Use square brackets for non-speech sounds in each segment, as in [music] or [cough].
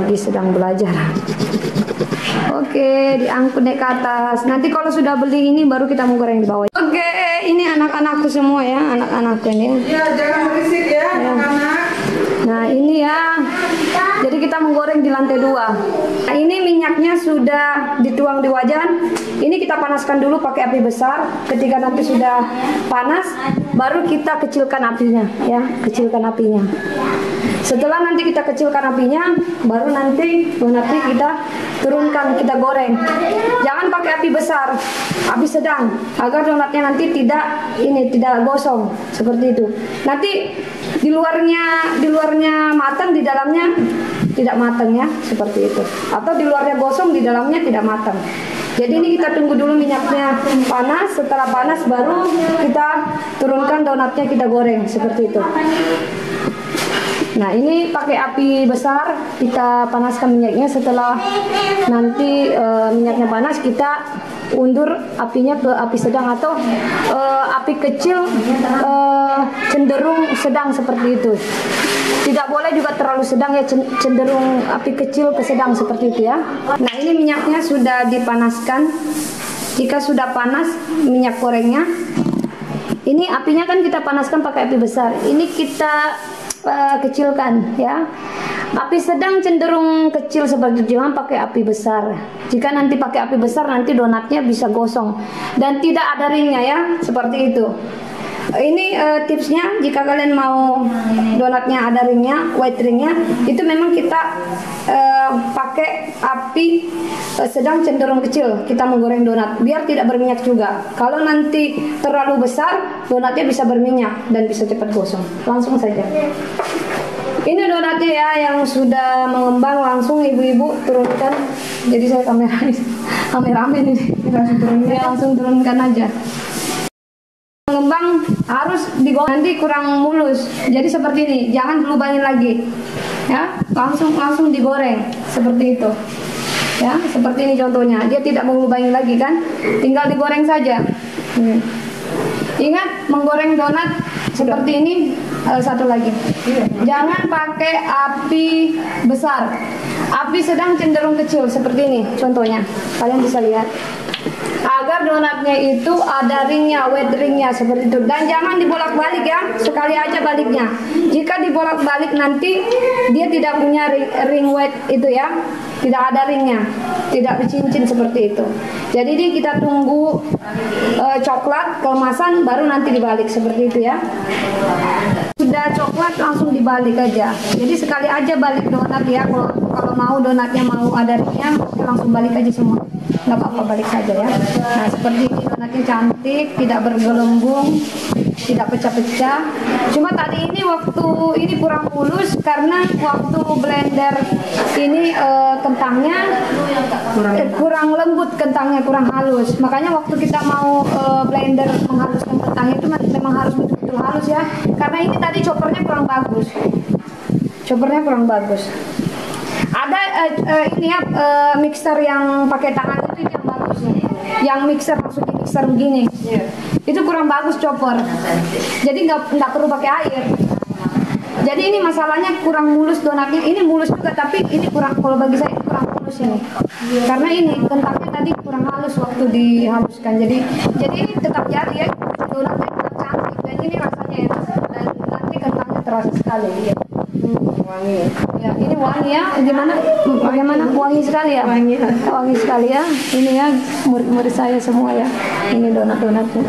lagi sedang belajar. Oke, diangkut naik ke atas. Nanti kalau sudah beli ini baru kita mau goreng di bawah. Oke, ini anak-anakku semua ya, anak-anakku ini. Ya, jangan berisik ya, anak-anak. Nah ini ya, jadi kita menggoreng di lantai dua. Nah ini minyaknya sudah dituang di wajan. Ini kita panaskan dulu pakai api besar. Ketika nanti sudah panas, baru kita kecilkan apinya, ya, kecilkan apinya. Setelah nanti kita kecilkan apinya, baru nanti donatnya kita turunkan, kita goreng. Jangan pakai api besar, api sedang, agar donatnya nanti tidak ini tidak gosong seperti itu. Nanti di luarnya di luarnya matang, di dalamnya tidak matang ya, seperti itu. Atau di luarnya gosong, di dalamnya tidak matang. Jadi ini kita tunggu dulu minyaknya panas, setelah panas baru kita turunkan donatnya kita goreng seperti itu. Nah ini pakai api besar kita panaskan minyaknya setelah nanti e, minyaknya panas kita undur apinya ke api sedang atau e, api kecil e, cenderung sedang seperti itu. Tidak boleh juga terlalu sedang ya cenderung api kecil ke sedang seperti itu ya. Nah ini minyaknya sudah dipanaskan. Jika sudah panas minyak gorengnya, ini apinya kan kita panaskan pakai api besar. Ini kita uh, kecilkan ya. Api sedang cenderung kecil seperti jangan pakai api besar. Jika nanti pakai api besar nanti donatnya bisa gosong dan tidak ada ringnya ya, seperti itu. Ini uh, tipsnya jika kalian mau donatnya ada ringnya, white ringnya, itu memang kita uh, pakai api uh, sedang cenderung kecil. Kita menggoreng donat biar tidak berminyak juga. Kalau nanti terlalu besar, donatnya bisa berminyak dan bisa cepat gosong. Langsung saja. Ini donatnya ya yang sudah mengembang langsung ibu-ibu turunkan. Jadi saya kamera [laughs] kameramen ini langsung turunkan, langsung turunkan aja harus digoreng nanti kurang mulus. Jadi seperti ini jangan dilubangin lagi. Ya langsung langsung digoreng. Seperti itu. Ya seperti ini contohnya. Dia tidak mengubangi lagi kan? Tinggal digoreng saja. Hmm. ingat menggoreng donat seperti ini uh, satu lagi. Jangan pakai api besar. Api sedang cenderung kecil seperti ini contohnya. Kalian bisa lihat agar donatnya itu ada ringnya, wet ringnya seperti itu. Dan jangan dibolak-balik ya, sekali aja baliknya. Jika dibolak-balik nanti dia tidak punya ring, ring wet itu ya, tidak ada ringnya, tidak bercincin seperti itu. Jadi ini kita tunggu uh, coklat kemasan baru nanti dibalik seperti itu ya. Sudah coklat langsung dibalik aja. Jadi sekali aja balik donat ya. Kalau kalau mau donatnya mau ada ringnya langsung balik aja semua. Nggak apa-apa balik saja ya. Nah seperti ini donatnya cantik tidak bergelembung tidak pecah-pecah. Cuma tadi ini waktu ini kurang mulus karena waktu blender ini uh, kentangnya kurang, eh, kurang lembut kentangnya kurang halus. Makanya waktu kita mau uh, blender menghaluskan kentangnya itu memang harus betul-betul halus ya. Karena ini tadi choppernya kurang bagus. Choppernya kurang bagus uh, uh, ini ya uh, mixer yang pakai tangan itu yang bagus yang mixer maksudnya mixer begini. Yeah. itu kurang bagus chopper. Jadi nggak nggak perlu pakai air. Jadi ini masalahnya kurang mulus donatnya. Ini mulus juga tapi ini kurang kalau bagi saya kurang mulus ini. Karena ini kentangnya tadi kurang halus waktu dihaluskan jadi jadi ini tetap jadi ya. Donatnya tetap cantik. Dan ini rasanya enak. Dan nanti kentangnya terasa sekali. Ya wangi. Ya ini wangi ya. Gimana? Bagaimana wangi sekali ya? Wangi wangi sekali ya. Ini ya murid-murid saya semua ya. Ini donat-donatnya.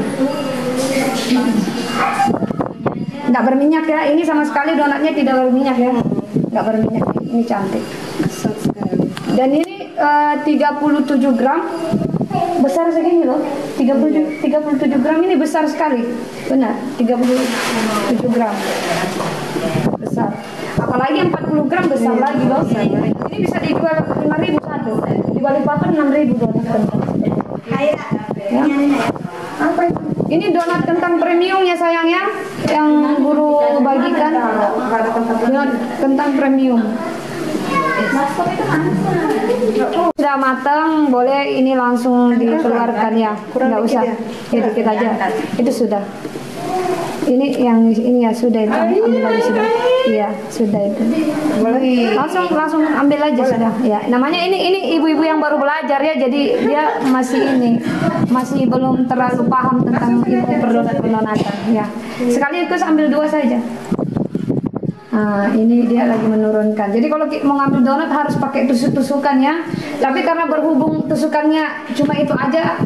Tidak berminyak ya. Ini sama sekali donatnya tidak berminyak ya. Nggak berminyak. Ini cantik. Dan ini eh, uh, 37 gram. Besar segini loh. 30, 37 gram ini besar sekali. Benar 37 gram apalagi 40 gram besar iya, lagi loh ini bisa dijual 5 ribu satu. Di Balikpapan 6 ribu donat kentang ya. apa itu? Ini donat kentang premium ya sayang ya? Yang guru bagikan. donat kentang premium. Sudah matang boleh ini langsung dikeluarkan ya. nggak usah. ya. Dikit aja. itu sudah. Ini yang ini ya sudah itu. Aja sudah. Iya sudah itu. Langsung langsung ambil aja sudah. Ya namanya ini ini ibu-ibu yang baru belajar ya jadi dia masih ini masih belum terlalu paham tentang ilmu perdonat perdonatan ya. Sekaligus ambil dua saja. Nah, ini dia lagi menurunkan. Jadi kalau mau ngambil donat harus pakai tusuk-tusukan ya. Tapi karena berhubung tusukannya cuma itu aja,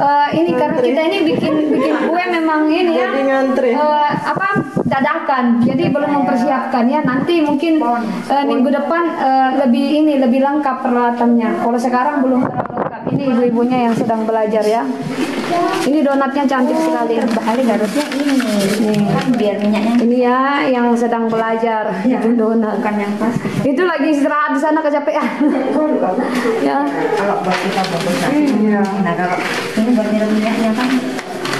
eh, ini karena kita ini bikin bikin kue memang ini ya. Jadi ngantri. eh, apa dadakan. Jadi belum mempersiapkan ya. Nanti mungkin eh, minggu depan eh, lebih ini lebih lengkap peralatannya. Kalau sekarang belum lengkap. Ini ibu-ibunya yang sedang belajar ya. Ini donatnya cantik sekali. Bahari garutnya ini Nih. kan biar minyaknya Ini ya yang sedang belajar bikin donat. bukan yang pas. Itu lagi istirahat di sana kecapean. [laughs] ya. Kalau buat kita kan. Iya. Nah kalau ini buat minyaknya kan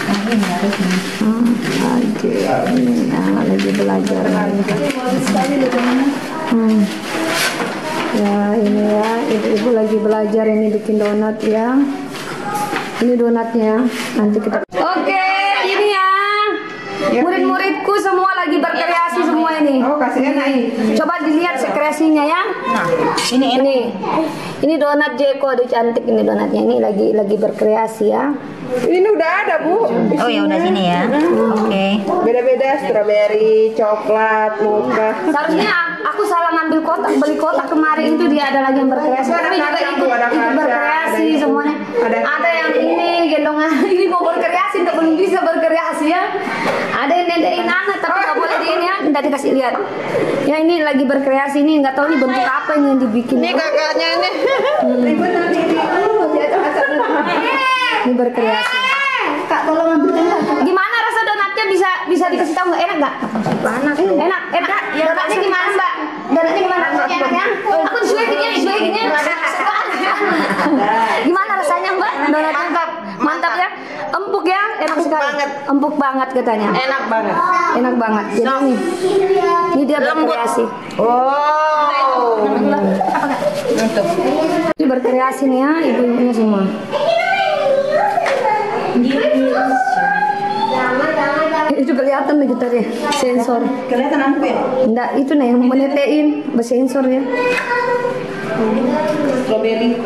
nah ini harusnya. Hmm, lagi belajar. Hmm. Ya ini ya ibu-ibu lagi belajar ini bikin donat ya. Ini donatnya nanti kita. Oke ya. Murid-muridku semua lagi berkreasi semua ini. Oh, kasih enak. Coba dilihat kreasinya ya. Nah ini. Ini, ini donat Jeko, aduh cantik ini donatnya. Ini lagi lagi berkreasi ya. Ini udah ada bu. Oh ya udah sini ya. Oke. Beda-beda strawberry, coklat, mocha. Seharusnya aku salah ngambil kotak, beli kotak kemarin itu dia ada lagi yang berkreasi. Ada Tapi juga ikut, ikut berkreasi ada- semuanya. ada- Ada yang ini gendongan, ini mau berkreasi, nggak belum bisa berkreasi ya. Ada yang nendekin anak tapi nggak boleh di ini ya, nggak dikasih lihat. Ya ini lagi berkreasi ini nggak tahu ini bentuk apa ini yang dibikin. Ini kakaknya ini. Nanti ini. Berkreasi. Kak tolong ambilin Gimana rasa donatnya bisa bisa dikasih tahu nggak enak nggak? panas. Enak, enak. donatnya gimana mbak? Donatnya gimana? Rasanya enaknya? Aku disuekinnya, disuekinnya. gimana rasanya mbak? Donatnya mantap, mantap ya. Empuk ya, enak sekali. banget. Empuk banget katanya. Enak banget. Enak banget. Jadi ini, ini dia berkreasi. Oh. Ini berkreasi nih ya, ibu-ibunya semua. Itu kelihatan nih kita deh, sensor. Kelihatan aku ya. Enggak, itu nih yang menetein bersensor ya. Strawberry.